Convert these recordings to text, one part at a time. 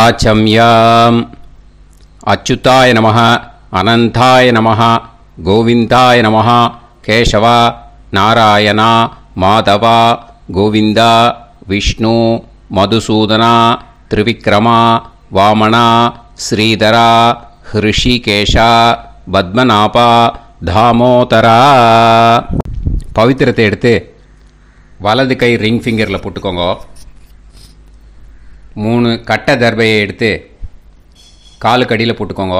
ஆச்சம்யாம். அச்சுதாய நம அனந்தாய நம கோவிந்தாய நம கேசவா நாராயணா மாதவா கோவிந்தா விஷ்ணு மதுசூதனா திரிவிக்ரமா வாமனா ஸ்ரீதரா ஹிருஷிகேஷா பத்மநாபா தாமோதரா. பவித்திரத்தை எடுத்து வலது கை ரிங் ஃபிங்கரில் போட்டுக்கோங்க. மூணு கட்டை தர்பையை எடுத்து காலுக்கு அடியில் போட்டுக்கோங்க.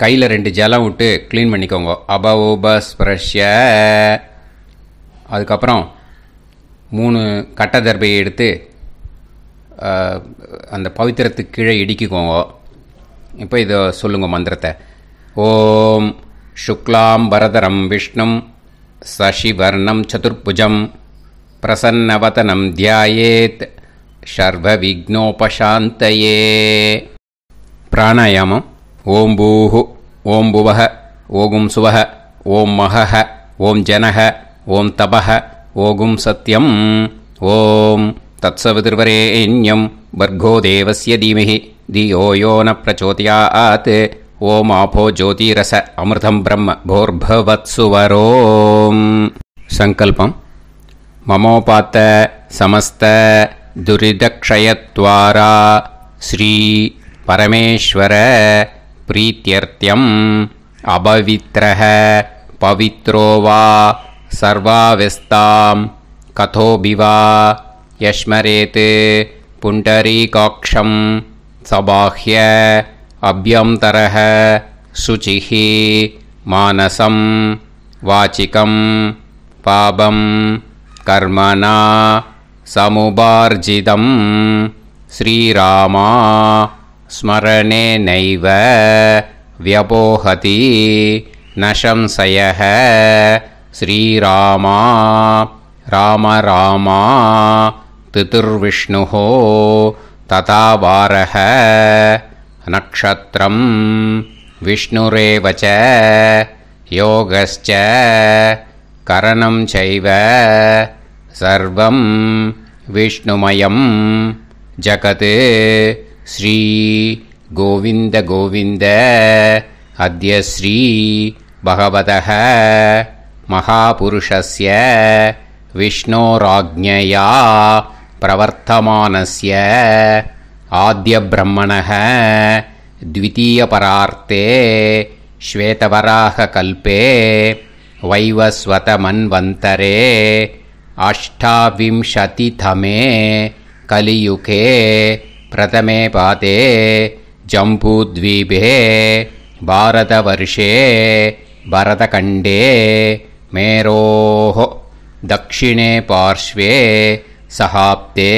கையில் ரெண்டு ஜலம் விட்டு க்ளீன் பண்ணிக்கோங்க. அபவோபஸ்பிரஷ்ய அதுக்கப்புறம் மூணு கட்டை தர்பையை எடுத்து அந்த பவித்திரத்துக்கு கீழே இடிக்கிக்கோங்க. இப்போ இதை சொல்லுங்க மந்திரத்தை. ஓம் சுக்லாம் பரதரம் விஷ்ணும் சசிவர்ணம் சதுர்புஜம் பிரசன்னவதனம் தியாயேத். सर्वविघ्नोपशान्तये प्राणायामम्। ॐ भूः। ॐ भुवः। ओगुं सुवः। ॐ महः। ॐ जनः। ॐ तपः। ओगुं सत्यम्। ॐ तत्सवितुर्वरेण्यं भर्गो देवस्य धीमहि। धियो यो न प्रचोदयात्। ओमापो ज्योतिरस अमृतं ब्रह्म भोर्भवत्सुवरो सङ्कल्पम्। ममोपात्त समस्त दुरिदक्षयत्वारा श्रीपरमेश्वर प्रीत्यर्थ्यम् अपवित्रः पवित्रो वा सर्वाव्यस्तां कथोभि वा यस्मरेत् पुण्डरीकाक्षं सबाह्य अभ्यन्तरः शुचिः मानसं वाचिकं पापं कर्मणा समुभार्जितं श्रीरामा स्मरणेनैव व्यपोहति न नशंसयः। श्रीरामा राम रामा पितुर्विष्णुः तथा वारः नक्षत्रं विष्णुरेव च योगश्च करणं चैव। सर्वं विष्णुमयं जगत् श्री गोविन्द गोविन्द अद्य श्री भगवतः महापुरुषस्य विष्णोराज्ञया प्रवर्तमानस्य आद्यब्रह्मणः द्वितीयपरार्ते श्वेतवराहकल्पे वैवस्वतमन्वन्तरे अष्टाविंशतितमे कलियुगे प्रथमे पादे जम्बूद्वीपे भारतवर्षे भरतखण्डे मेरोः दक्षिणे पार्श्वे सहाब्दे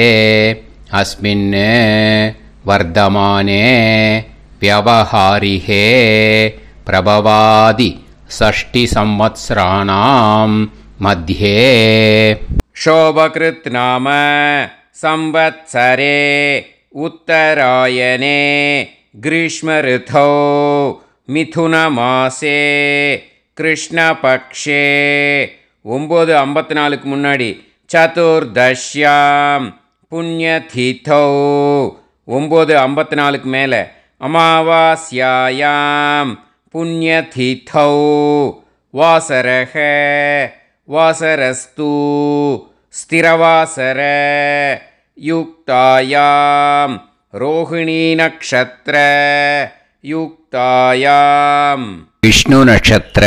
अस्मिन् वर्धमाने व्यवहारिहे प्रभवादि षष्टिसंवत्सराणां मध्ये शोभकृत् नाम संवत्सरे उत्तरायणे ग्रीष्मऋतौ மிதுனமாசே கிருஷ்ணபக்ஷே ஒம்பது ஐம்பத்தி நாலுக்கு முன்னாடி சதுர்தஷ்யாம் புண்ணியதிதௌ ஒம்பது ஐம்பத்தி நாலுக்கு மேலே அமாவாஸ்யாயாம் புண்ணியதிதௌ வாசரக வாசரஸ்து ஸ்திரவாசர யுக்தாயாம் ரோஹிணி நக்ஷத்திர யுக்தாயாம் விஷ்ணு நட்சத்திர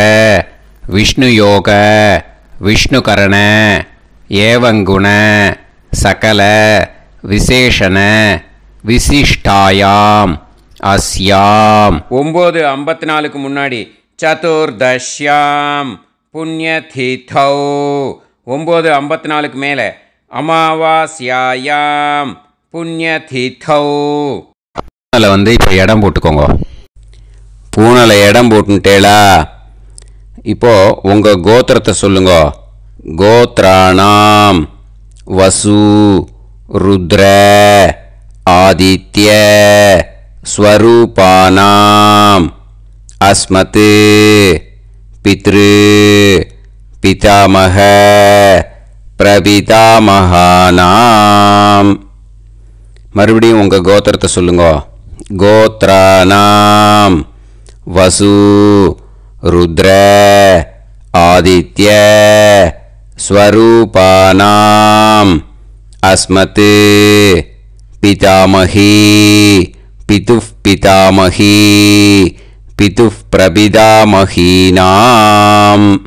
விஷ்ணு யோக விஷ்ணுகரண ஏவங்குண சகல விசேஷண விசிஷ்டாயாம் அஸ்யாம் ஒம்பது ஐம்பத்தி நாலுக்கு முன்னாடி சதுர்தஷ்யாம்। புண்ணியதிதௌ ஒம்பது ஐம்பத்தி நாலுக்கு மேலே. அமாவாஸ்யாயாம். புண்ணியதிதௌ பூனலை வந்து இப்போ இடம் போட்டுக்கோங்க. பூனலை இடம் போட்டுட்டேலா இப்போது உங்கள் கோத்திரத்தை சொல்லுங்க. கோத்ராணாம் வசு ருத்ர ஆதித்ய ஸ்வரூபானாம் அஸ்மத்து. பித்ரு பிதாமக பிரபிதாமகானாம். மறுபடியும் உங்கள் கோத்திரத்தை சொல்லுங்க. கோத்ரானாம். வசு ருத்ர ஆதித்ய ஸ்வரூபானாம். அஸ்மத் பிதாமகி பிதுஃப் பிதாமகி பிதுஃப் பிரபிதாமகீனாம்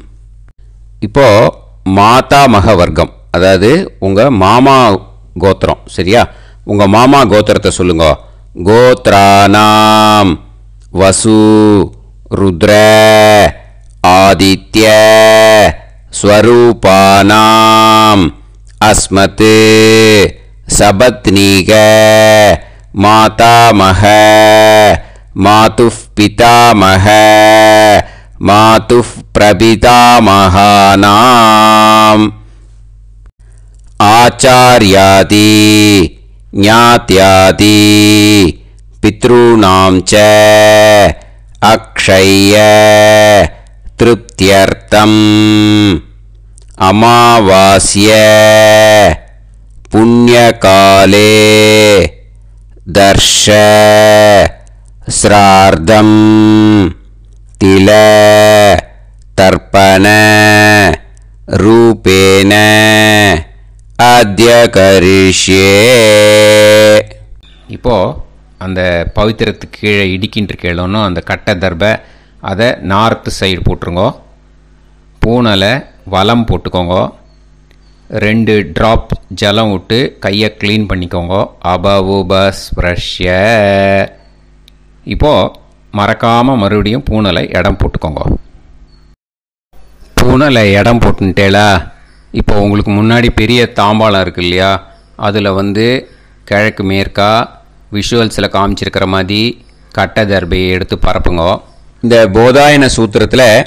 இப்போ மாதாமக வர்க்கம் அதாவது உங்கள் மாமா கோத்திரம் சரியா? உங்கள் மாமா கோத்திரத்தை சொல்லுங்க. கோத்ரானாம் வசு ருத்ர ஆதித்ய ஸ்வரூபானாம் அஸ்மத் சபத்னீக மாதாமக मातुः पितामह मातुः प्रपितामहानाम्। आचार्यादि ज्ञात्यादि पितॄणां च अक्षय्य तृप्त्यर्थम्। अमावास्य पुण्यकाले दर्श। ஸ்ரார்த்தம் தில தர்ப்பண. ரூபேன. அத்தியகரிஷ்யே இப்போது அந்த பவித்திரத்துக்கு கீழே இடிக்கின்ற கேளோன்னு அந்த கட்டை தர்பை அதை நார்த்து சைடு போட்டுருங்கோ. பூனலை வளம் போட்டுக்கோங்க. ரெண்டு ட்ராப் ஜலம் விட்டு கையை க்ளீன் பண்ணிக்கோங்க. அபவுபஸ்பிரஷ்ய. இப்போது மறக்காமல் மறுபடியும் பூனலை இடம் போட்டுக்கோங்க. பூனலை இடம் போட்டுன்ட்டேலா? இப்போ உங்களுக்கு முன்னாடி பெரிய தாம்பாளம் இருக்கு இல்லையா? அதில் வந்து கிழக்கு மேற்கா விஷுவல்ஸில் காமிச்சிருக்கிற மாதிரி கட்டை தர்பையை எடுத்து பரப்புங்க. இந்த போதாயன சூத்திரத்தில்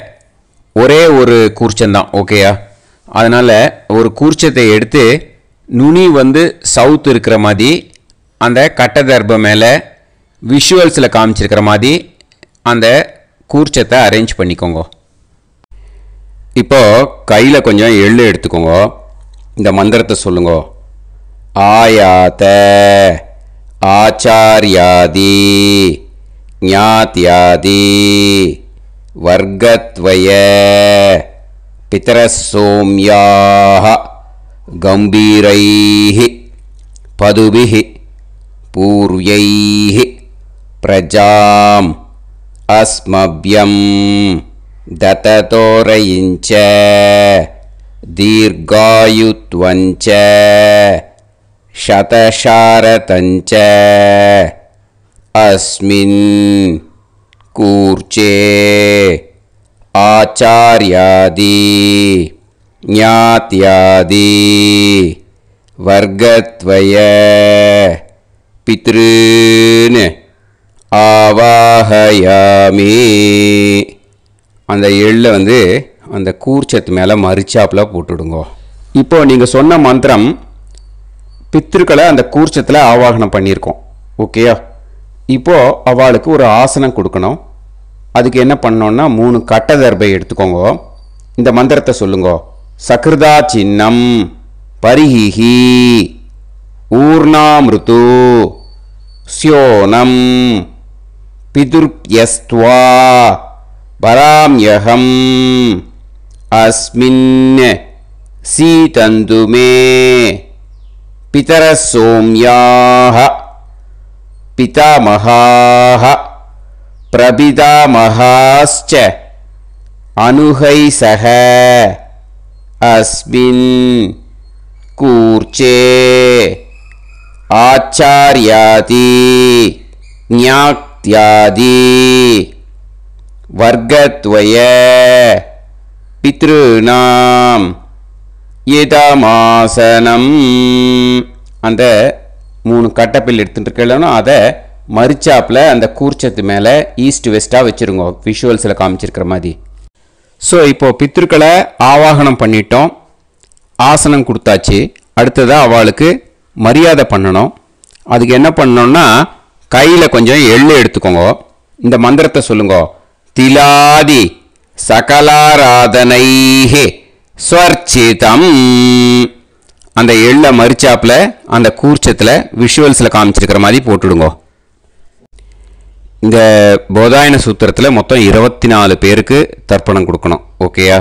ஒரே ஒரு கூர்ச்சந்தான் ஓகேயா அதனால் ஒரு கூர்ச்சத்தை எடுத்து நுனி வந்து சவுத் இருக்கிற மாதிரி அந்த கட்டை தர்பை மேலே விஷுவல்ஸில் காமிச்சிருக்கிற மாதிரி அந்த கூர்ச்சத்தை அரேஞ்ச் பண்ணிக்கோங்க. இப்போ கையில் கொஞ்சம் எள்ளு எடுத்துக்கோங்க. இந்த மந்திரத்தை சொல்லுங்க. ஆயாத ஆச்சாரியாதி ஞாத்யாதி வர்க்கத்வய பிதரசோம்யாக கம்பீரைஹி பதுபிஹி பூர்வைः प्रजाम् अस्मभ्यं दततोरयिञ्च दीर्घायुत्वञ्च शतशारतञ्च अस्मिन् कूर्चे आचार्यादि ज्ञात्यादि वर्गत्वय पितॄन् ஆவாஹயாமி அந்த எள்ளை வந்து அந்த கூர்ச்சத்து மேலே மறிச்சாப்பில் போட்டுடுங்க. இப்போது நீங்கள் சொன்ன மந்திரம் பித்திருக்களை அந்த கூர்ச்சத்தில் ஆவாகனம் பண்ணியிருக்கோம். ஓகேயா இப்போ அவளுக்கு ஒரு ஆசனம் கொடுக்கணும். அதுக்கு என்ன பண்ணோன்னா மூணு கட்ட தர்பை எடுத்துக்கோங்க. இந்த மந்திரத்தை சொல்லுங்க. சக்ருதா சின்னம் பரிஹிஹி ஊர்ணாமிருத்து ஸ்யோனம். पितुर्प्यस्त्वा पराम्यहम्। अस्मिन् सीतन्तु सीतन्दुमे पितरसौम्याः पितामहाः प्रपितामहाश्च अनुहैः सह। अस्मिन् कूर्चे आचार्याति न्याक् சாத்தியாதி வர்க்கத்வய பித்ருநாம் இதமாசனம் அந்த மூணு கட்டப்பில் எடுத்துகிட்டு இருக்கலன்னா அதை மறிச்சாப்பில் அந்த கூர்ச்சத்து மேலே ஈஸ்ட் வெஸ்ட்டாக வச்சுருங்க. விஷுவல்ஸில் காமிச்சிருக்கிற மாதிரி. ஸோ இப்போது பித்ருக்களை ஆவாகனம் பண்ணிட்டோம். ஆசனம் கொடுத்தாச்சு. அடுத்ததாக அவளுக்கு மரியாதை பண்ணணும். அதுக்கு என்ன பண்ணோன்னா கையில் கொஞ்சம் எள்ளு எடுத்துக்கோங்க. இந்த மந்திரத்தை சொல்லுங்க. திலாதி சகலாராதனைஹே ஸ்வர்ச்சிதம். அந்த எள்ளை மறிச்சாப்பில் அந்த கூர்ச்சத்தில் விஷுவல்ஸில் காமிச்சிருக்கிற மாதிரி போட்டுடுங்க. இந்த போதாயன சூத்திரத்தில் மொத்தம் இருபத்தி நாலு பேருக்கு தர்ப்பணம் கொடுக்கணும். ஓகேயா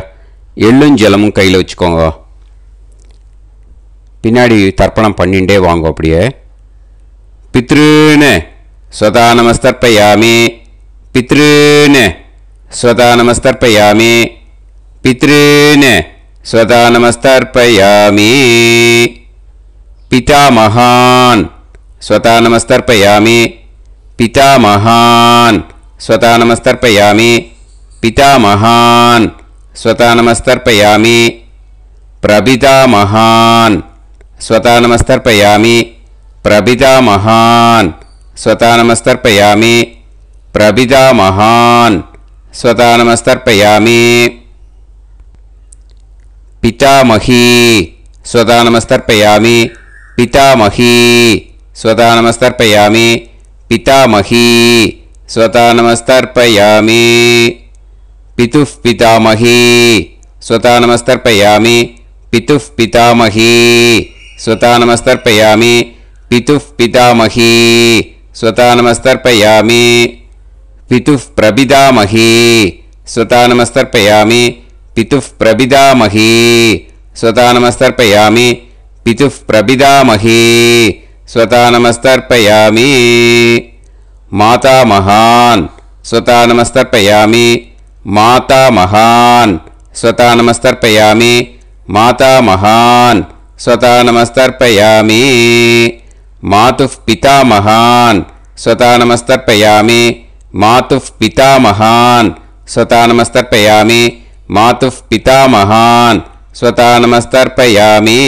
எள்ளும் ஜலமும் கையில் வச்சுக்கோங்க. பின்னாடி தர்ப்பணம் பண்ணிகிட்டே வாங்க அப்படியே. பித்ருன்னு स्वतानमस्तर्पयामि पितृन्। स्वतानं पितॄन्। पितृन् स्वतानमस्तर्पयामि पितामहान्। स्वतानमस्तर्पयामि पितामहान्। स्वतानमस्तर्पयामि पितामहान्। स्वतानमस्तर्पयामि प्रभितामहान् स्वतानमस्तर्पयामि प्रभिता स्वतानमस्तर्पयामि प्रभिजामहान् स्वतानमस्तर्पयामि पितामही। स्वतानमस्तर्पयामि पितामही। स्वतानमस्तर्पयामि पितामही। स्वतानमस्तर्पयामि पितुः पितामही। स्वतानमस्तर्पयामि पितुः पितामही। स्वतानमस्तर्पयामि पितुः पितामही। स्वता नमस्तर्पयामि पितुः प्रपितामही स्वता नमस्तर्पयामि पितुः प्रपितामही स्वता नमस्तर्पयामि पितुः प्रपितामही स्वता नमस्तर्पयामि मातामहान् स्वता नमस्तर्पयामि मातामहान् स्वता नमस्तर्पयामि मातामहान् स्वता नमस्तर्पयामि मातुः पितामहान् स्वता नमस्तर्पयामि। मातुः पितामहान् स्वता नमस्तर्पयामि। मातुः पितामहान् स्वता नमस्तर्पयामि।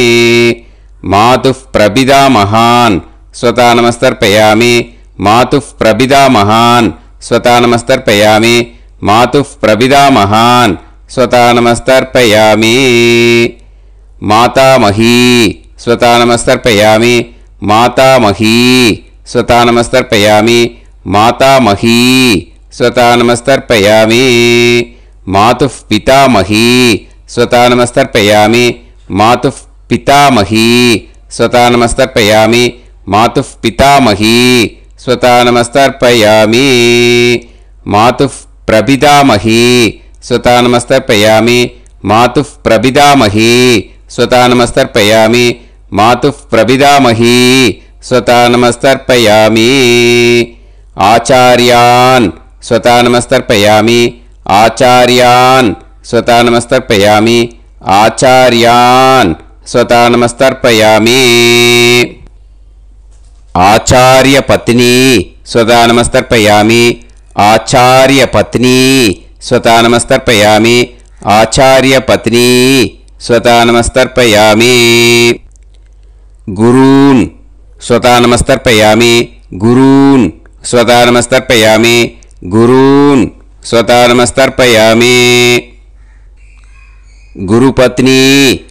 मातुः प्रपितामहान् स्वता नमस्तर्पयामि। मातुः प्रपितामहान् स्वता नमस्तर्पयामि। मातुः प्रपितामहान् स्वता नमस्तर्पयामि। मातामही स्वता नमस्तर्पयामि मातामही। स्वता नमस्तर्पयामि मातामही। स्वता नमस्तर्पयामि मातुः पितामही। स्वता नमस्तर्पयामि मातुः पितामही। स्वता नमस्तर्पयामि मातुः पितामही। स्वता नमस्तर्पयामि मातुः प्रपितामही। स्वता नमस्तर्पयामि मातुः प्रपितामही। स्वता नमस्तर्पयामि मातुः प्रपितामही स्वता नमस्तर्पयामि। आचार्यान्, स्वता नमस्तर्पयामि। आचार्यान्, स्वता नमस्तर्पयामि। आचार्यान्, स्वता नमस्तर्पयामि। आचार्यपत्नी, स्वता नमस्तर्पयामि। आचार्यपत्नी, स्वता नमस्तर्पयामि। आचार्यपत्नी, स्वता नमस्तर्पयामि। गुरून्। स्वता नमस्तर्पयामि। गुरून्। स्वता नमस्तर्पयामि। गुरून्। स्वता नमस्तर्पयामि। गुरुपत्नी।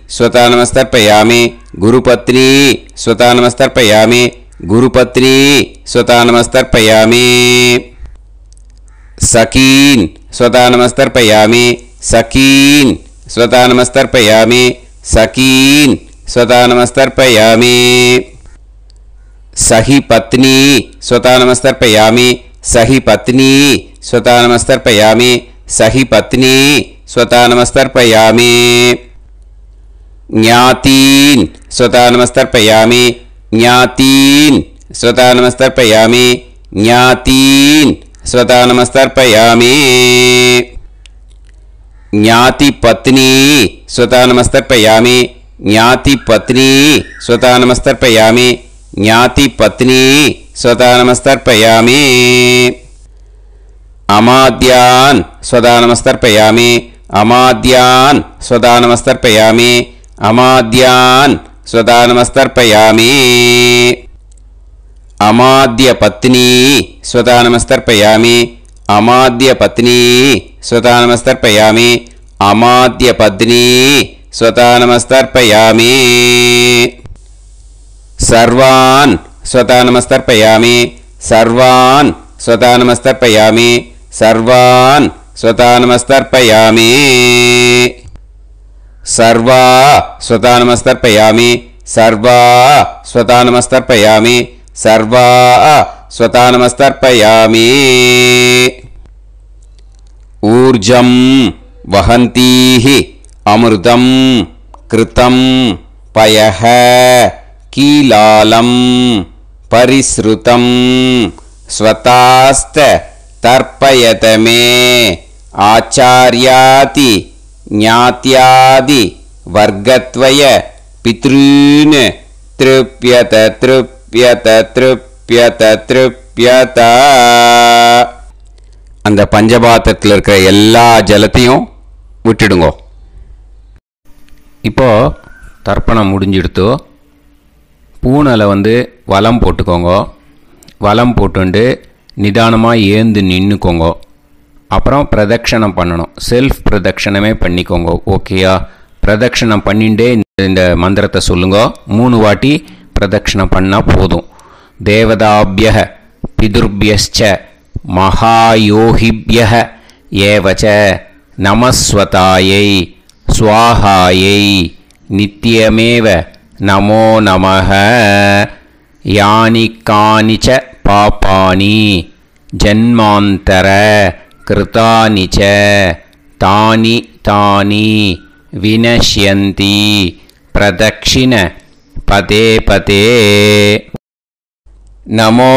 स्वता नमस्तर्पयामि। गुरुपत्नी। स्वता नमस्तर्पयामि। गुरुपत्नी। स्वता नमस्तर्पयामि। सकीन् स्वता नमस्तर्पयामि। सकीन् स्वता नमस्तर्पयामि। सकीन् स्वता नमस्तर्पयामि। सहि पत्नी, स्वता नमस्तर्पयामि। सहि पत्नी, स्वता नमस्तर्पयामि। सहि पत्नी, स्वता नमस्तर्पयामि। ज्ञातीन्, स्वता नमस्तर्पयामि। ज्ञातीन्, स्वता नमस्तर्पयामि। ज्ञातीन्, स्वता नमस्तर्पयामि। ज्ञातिपत्नी स्वता नमस्तर्पयामि। జ్ఞాతిపత్నీ స్వతా నమస్తర్పయామి జ్ఞాతిపత్నీ స్వతా నమస్తర్పయామి అమాద్యాన్ స్వదానమస్తర్పయామి అమాద్యాన్ స్వదానమస్తర్పయామి అమాద్యాన్ స్వదా నమస్తర్పయామి అమాద్యపత్నీ స్వతానమస్తర్పయామి. అమాద్యపత్నీ స్వతానమస్తర్పయామి. అమాద్యపత్నీ स्वतानमस्तर्पयामि। सर्वान् स्वतानमस्तर्पयामि। सर्वान् स्वतानमस्तर्पयामि। सर्वान् स्वतानमस्तर्पयामि। सर्वा स्वतानमस्तर्पयामि। सर्वा स्वतानमस्तर्पयामि। सर्वा स्वतानमस्तर्पयामि। ऊर्जं वहन्तीः। அமிர்தம் கிருத்தம் பயக கீலாலம் பரிஸ்ருதம் ஸ்வதாஸ்த தர்ப்பயதமே ஆச்சாரியாதி ஞாத்தியாதி வர்க்கத்வய பித்ருன் திருப்யத திருப்யத திருப்யத திருப்யத. அந்த பஞ்சபாத்திரத்தில் இருக்கிற எல்லா ஜலத்தையும் விட்டுடுங்கோ. இப்போ தர்ப்பணம் முடிஞ்சிடுத்து பூனலை வந்து வலம் போட்டுக்கோங்க. வலம் போட்டுண்டு நிதானமாக ஏந்து நின்றுக்கோங்க அப்புறம் பிரதட்சணம் பண்ணணும். செல்ஃப் பிரதட்சணமே பண்ணிக்கோங்க. ஓகேயா பிரதட்சணம் பண்ணிண்டே இந்த மந்திரத்தை சொல்லுங்க. மூணு வாட்டி பிரதட்சணம் பண்ணால் போதும். தேவதாபிய பிதுர்பியச்ச மகாயோகிபிய ஏவச்ச நமஸ்வதாயை स्वाहायै नित्यमेव नमो नमः। यानि कानि च पापानि जन्मान्तर कृतानि च तानि तानि विनश्यन्ति प्रदक्षिणपते पदे नमो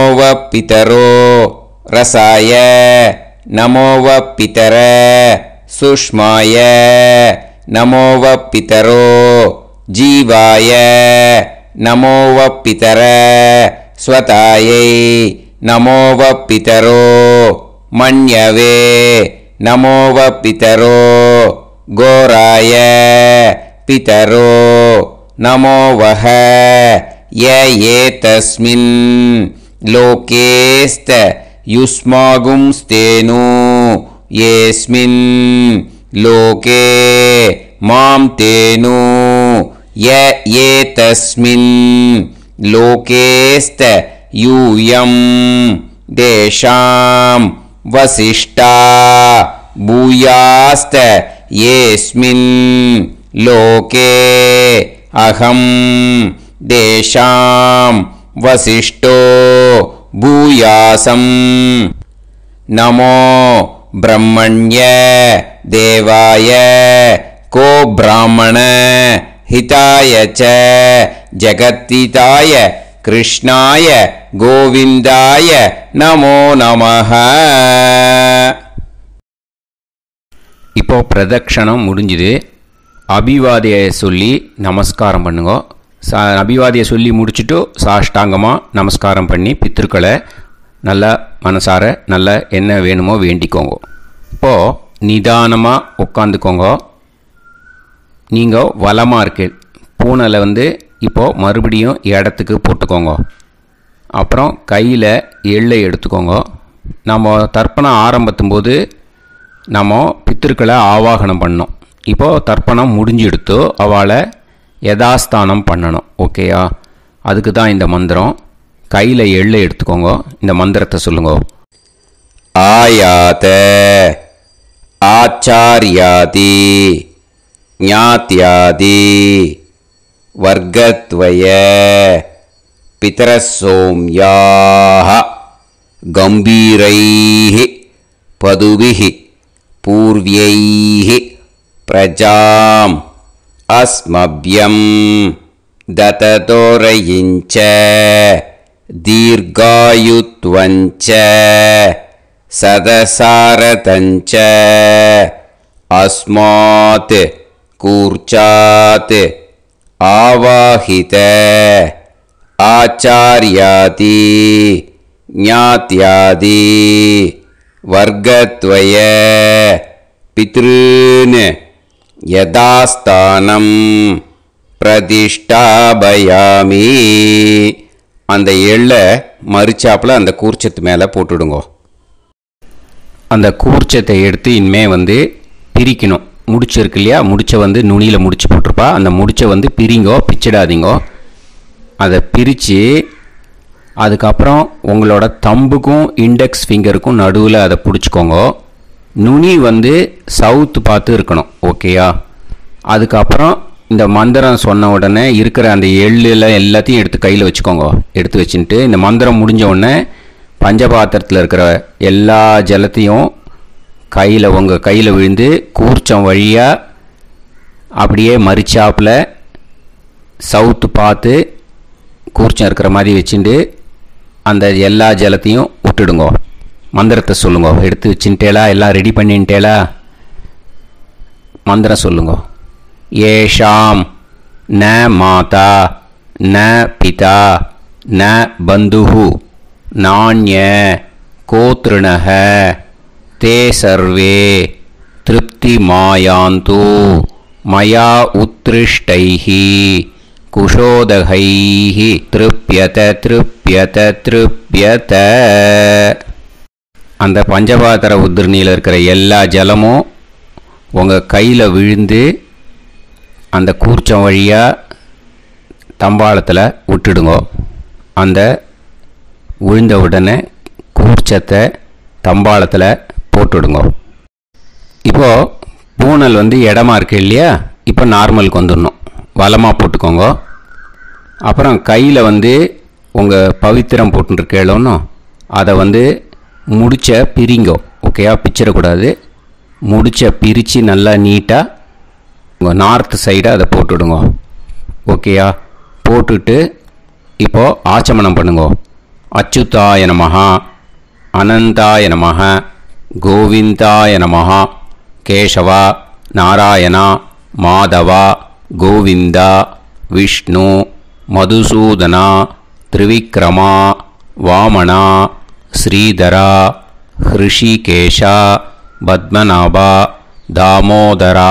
पितरो रसाय नमो पितर सुष्माय। नमो व पितरो जीवाय। नमो व पितर स्वतायै। नमो व पितरो मन्यवे। नमो व पितरो घोराय पितरो नमो वः। य एतस्मिन् लोकेस्त युष्मागुंस्तेनु येऽस्मिन् लोके मां तेनु य एतस्मिन् लोकेस्त यूयं देशां वसिष्ठा भूयास्त येऽस्मिन् लोके अहं देशां वसिष्ठो भूयासं नमो ब्रह्मण्य देवाय को ब्राह्मण हिताय च जगत्तिताय कृष्णाय गोविन्दाय नमो नमः இப்போ பிரதக்ஷணம் முடிஞ்சுது அபிவாதியை சொல்லி நமஸ்காரம் பண்ணுங்க சா அபிவாதியை சொல்லி முடிச்சுட்டு சாஷ்டாங்கமாக நமஸ்காரம் பண்ணி பித்திருக்களை நல்லா மனசார நல்லா என்ன வேணுமோ வேண்டிக்கோங்க. இப்போது நிதானமாக உட்காந்துக்கோங்க நீங்கள் வளமாக இருக்கு. பூனலை வந்து இப்போது மறுபடியும் இடத்துக்கு போட்டுக்கோங்க. அப்புறம் கையில் எள்ளை எடுத்துக்கோங்க. நம்ம தர்ப்பணம் ஆரம்பத்தும் போது நம்ம பித்திருக்களை ஆவாகனம் பண்ணோம் இப்போது தர்ப்பணம் முடிஞ்செடுத்து அவளை யதாஸ்தானம் பண்ணணும். ஓகேயா? அதுக்கு தான் இந்த மந்திரம். கையில் எள்ளை எடுத்துக்கோங்க. இந்த மந்திரத்தை சொல்லுங்க. ஆயாத ஆச்சாரியாதி ஞாத்தியாதி வர்க்கத்வய பிதரசோம்யாக கம்பீரைः பதுவிः பூர்வியைः பிரஜாம் அஸ்மபியம் தததோரையிஞ்ச दीर्घायुत्वञ्च सदसारथञ्च अस्मात् कूर्चात् आवाहित आचार्यादि ज्ञात्यादि वर्गद्वय पितॄन् यदास्थानं प्रतिष्ठापयामि। அந்த எள்ளை மறிச்சாப்பில் அந்த கூர்ச்சத்து மேலே போட்டுடுங்க. அந்த கூர்ச்சத்தை எடுத்து இனிமே வந்து பிரிக்கணும். முடிச்சு இருக்கு இல்லையா? முடிச்சை வந்து நுனியில் முடிச்சு போட்டிருப்பா. அந்த முடிச்சை வந்து பிரிங்கோ பிச்சிடாதீங்கோ. அதை பிரித்து அதுக்கப்புறம் உங்களோட தம்புக்கும் இண்டெக்ஸ் ஃபிங்கருக்கும் நடுவில் அதை பிடிச்சிக்கோங்க. நுனி வந்து சவுத்து பார்த்து இருக்கணும் ஓகேயா அதுக்கப்புறம் இந்த மந்திரம் சொன்ன உடனே இருக்கிற அந்த எள்ளில் எல்லாத்தையும் எடுத்து கையில் வச்சுக்கோங்க. எடுத்து வச்சுட்டு இந்த மந்திரம் முடிஞ்ச உடனே பஞ்சபாத்திரத்தில் இருக்கிற எல்லா ஜலத்தையும் கையில் உங்கள் கையில் விழுந்து கூர்ச்சம் வழியாக அப்படியே மறிச்சாப்பில் சவுத்து பார்த்து கூர்ச்சம் இருக்கிற மாதிரி வச்சுட்டு அந்த எல்லா ஜலத்தையும் விட்டுடுங்க. மந்திரத்தை சொல்லுங்க. எடுத்து வச்சுட்டேலா எல்லாம் ரெடி பண்ணிட்டேலா மந்திரம் சொல்லுங்க. ஏஷாம் ந மாதா ந பிதா ந பந்துஹு நாண்ய கோத்ருணக தே சர்வே திருப்தி திருப்திமாயாந்து மயா உத்ருஷ்டைः குஷோதகைः திருப்பியத திருப்யத திருப்பியத அந்த பஞ்சபாத்திர உதிரணியில் இருக்கிற எல்லா ஜலமும் உங்கள் கையில் விழுந்து அந்த கூர்ச்சம் வழியாக தம்பாளத்தில் விட்டுடுங்க. அந்த விழுந்த உடனே கூர்ச்சத்தை தம்பாளத்தில் போட்டுடுங்க. இப்போது பூனல் வந்து இடமா இருக்கு இல்லையா? இப்போ நார்மலுக்கு வந்துடணும். வளமாக போட்டுக்கோங்க. அப்புறம் கையில் வந்து உங்கள் பவித்திரம் போட்டுருக்கேளோன்னு அதை வந்து முடிச்ச பிரிங்கோ. ஓகேயா? பிச்சிடக்கூடாது. முடிச்ச பிரித்து நல்லா நீட்டாக நார்த் சைடை அதை போட்டுவிடுங்க ஓகேயா போட்டுட்டு இப்போது ஆச்சமனம் பண்ணுங்க. அச்சுதாய நமஹ அனந்தாய நமக கோவிந்தாய நமஹ கேசவா நாராயணா மாதவா கோவிந்தா விஷ்ணு மதுசூதனா திரிவிக்ரமா வாமனா ஸ்ரீதரா ஹிருஷிகேஷா பத்மநாபா தாமோதரா.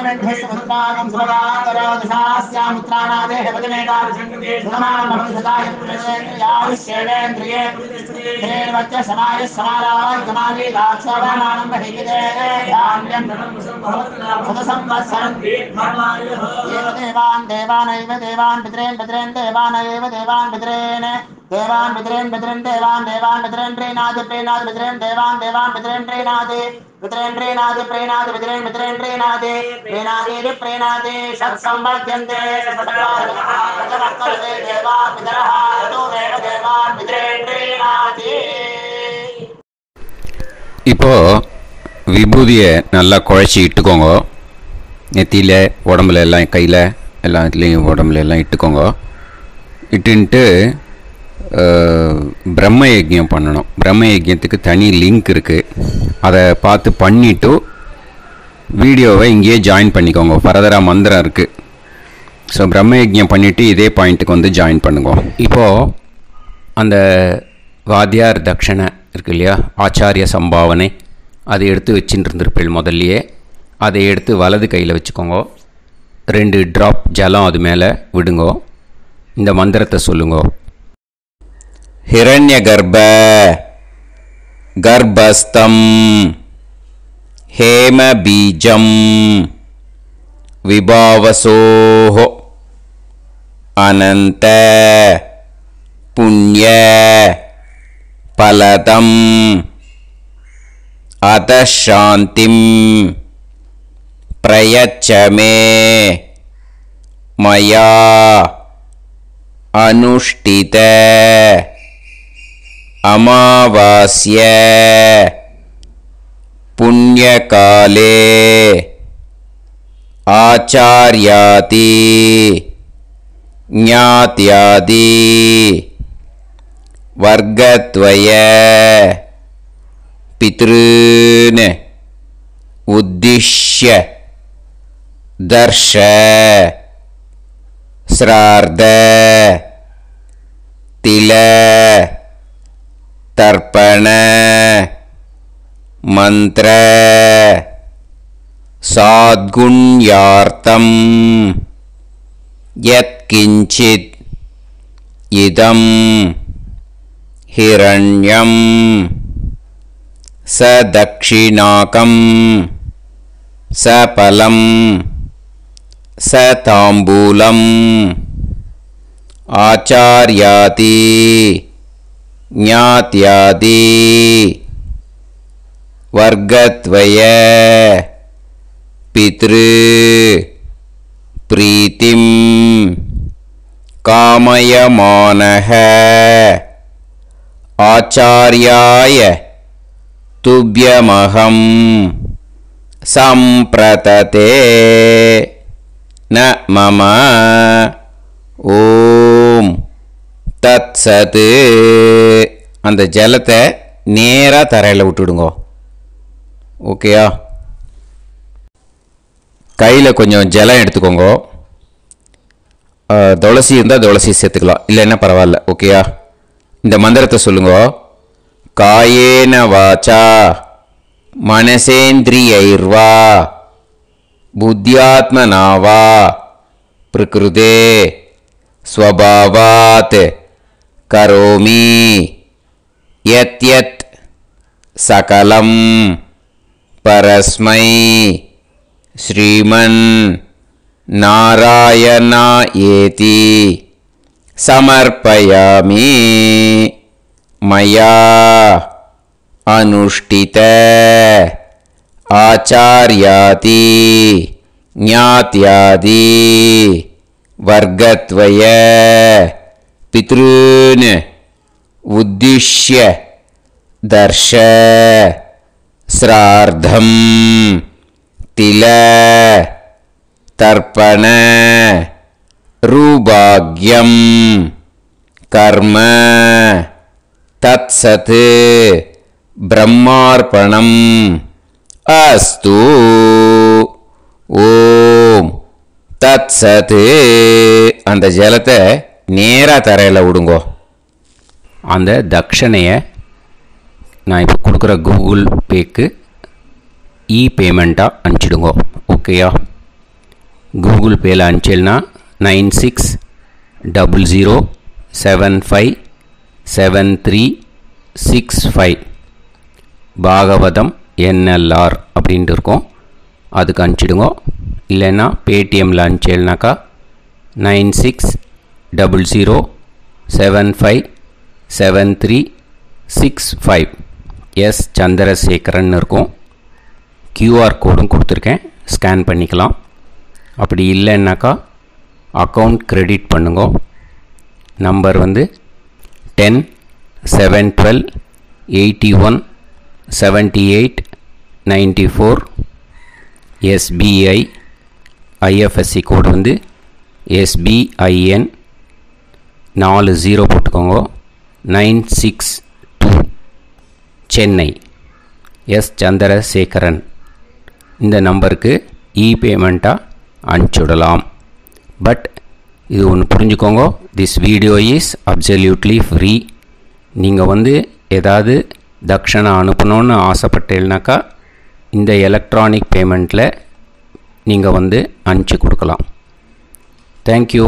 सर्वमेभ्यस्तमस्माकं सर्वाकरोदशास्यामित्राणादेः वचनेकादशङ्कृतेषदायुष्येवेन्द्रिये हेर्वच्य समायुः समाराजमालीलाक्षवाणाम् बहिगिरे भवत्संवत्सरम् देवान् देवानैव देवान् पितरेन् पितरेन् देवानैव देवान् पितरेन् देवान् पितरेन् पितरेन् देवान् देवान् पितरेन् प्रीणादि प्रीणादि पितरेन् देवान् देवान् पितरेन् प्रीणादि पितरेन् प्रीणाति प्रीणाति पितरेन् पितरेन् प्रीणाति प्रीणाति प्रीणाति षट्सम्बध्यन्ते देवा पितरः तूमेव देवान् पितरेन् प्रीणाति இப்போது விபூதியை நல்லா குழச்சி இட்டுக்கோங்க நெத்தியில் உடம்புல எல்லாம் கையில் எல்லா இதுலேயும் உடம்புல எல்லாம் இட்டுக்கோங்க இட்டுன்ட்டு அஹ், பிரம்ம யஜ்யம் பண்ணணும். பிரம்ம யஜ்யத்துக்கு தனி லிங்க் இருக்குது அதை பார்த்து பண்ணிவிட்டு வீடியோவை இங்கேயே ஜாயின் பண்ணிக்கோங்க. ஃபர்தராக மந்திரம் இருக்குது ஸோ பிரம்ம யஜ்யம் பண்ணிவிட்டு இதே பாயிண்ட்டுக்கு வந்து ஜாயின் பண்ணுங்க. இப்போது அந்த வாத்தியார் தட்சணை இருக்கு இல்லையா? ஆச்சாரிய சம்பாவனை. அதை எடுத்து வச்சுட்டு இருந்திருப்பீள் முதல்லையே. அதை எடுத்து வலது கையில் வச்சுக்கோங்க. ரெண்டு ட்ராப் ஜலம் அது மேலே விடுங்கோ. இந்த மந்திரத்தை சொல்லுங்கோ. हिरण्यगर्भ। गर्भस्थं हेमबीजं विभावसोः। अनन्त। पुण्य। फलदम्। अतः शान्तिं प्रयच्छ मे मया अनुष्ठित। अमावास्य पुण्यकाले आचार्याति ज्ञात्यादि वर्गद्वय पितॄन् उद्दिश्य दर्श श्रार्द तिल तर्पण। मन्त्र। साद्गुण्यार्थम्। यत्किञ्चित्। इदं हिरण्यं स दक्षिणाकं स फलं स ताम्बूलम्। आचार्याति ज्ञात्यादि। वर्गद्वय। पितृ। प्रीतिं कामयमानः। आचार्याय। तुभ्यमहं। सम्प्रतते। न मम। ஓம் தத் சது அந்த ஜலத்தை நேராக தரையில் விட்டுடுங்க. ஓகேயா கையில் கொஞ்சம் ஜலம் எடுத்துக்கோங்க. துளசி இருந்தால் துளசி சேர்த்துக்கலாம். இல்லைன்னா பரவாயில்ல. ஓகேயா இந்த மந்திரத்தை சொல்லுங்க. காயேன வாச்சா மனசேந்திரியைர்வா புத்தியாத்மனாவா பிரகிருதே ஸ்வபாவாத் करोमि। यत् सकलं परस्मै श्रीमन् नारायणायेति समर्पयामि। मया अनुष्ठित आचार्याति ज्ञात्यादि वर्गत्वय पितॄन् उद्दिश्य दर्श श्रार्धं तिल तर्पण रूभाग्यं कर्म तत्सत् ब्रह्मार्पणम् अस्तु ஓம் தத் சத்து அந்த ஜலத்தை நேராக தரையில் விடுங்கோ. அந்த தட்சணையை நான் இப்போ கொடுக்குற கூகுள் பேக்கு இ பேமெண்ட்டாக அனுப்பிச்சிடுங்கோ. ஓகேயா? கூகுள் பேயில் அனுப்பிச்சல்னா nine six double zero seven five seven three six five. Bhagavatam NLR அப்படின்ட்டு இருக்கும். அதுக்கு அனுப்பிச்சிடுங்க. இல்லைன்னா பேடிஎம்மில் அனுப்பிச்சேல்னாக்கா nine six double zero seven five seven three six five S Chandrasekaran இருக்கும் கியூஆர் கோடும் கொடுத்துருக்கேன் ஸ்கேன் பண்ணிக்கலாம் அப்படி இல்லைன்னாக்கா அக்கௌண்ட் கிரெடிட் பண்ணுங்க நம்பர் வந்து ten seven twelve eighty one seventy eight ninety four SBI IFSC code வந்து எஸ்பிஐஎன் நாலு ஜீரோ போட்டுக்கோங்க. Nine six two Chennai. S Chandrasekaran. இந்த நம்பருக்கு இ பேமெண்ட்டாக அனுப்பிச்சுடலாம். பட் இது ஒன்று புரிஞ்சுக்கோங்க. This video is absolutely free நீங்கள் வந்து ஏதாவது தக்ஷணை அனுப்பணும்னு ஆசைப்பட்டேன்னாக்கா இந்த எலக்ட்ரானிக் பேமெண்ட்டில் நீங்கள் வந்து அனுப்பிச்சி கொடுக்கலாம். தேங்க்யூ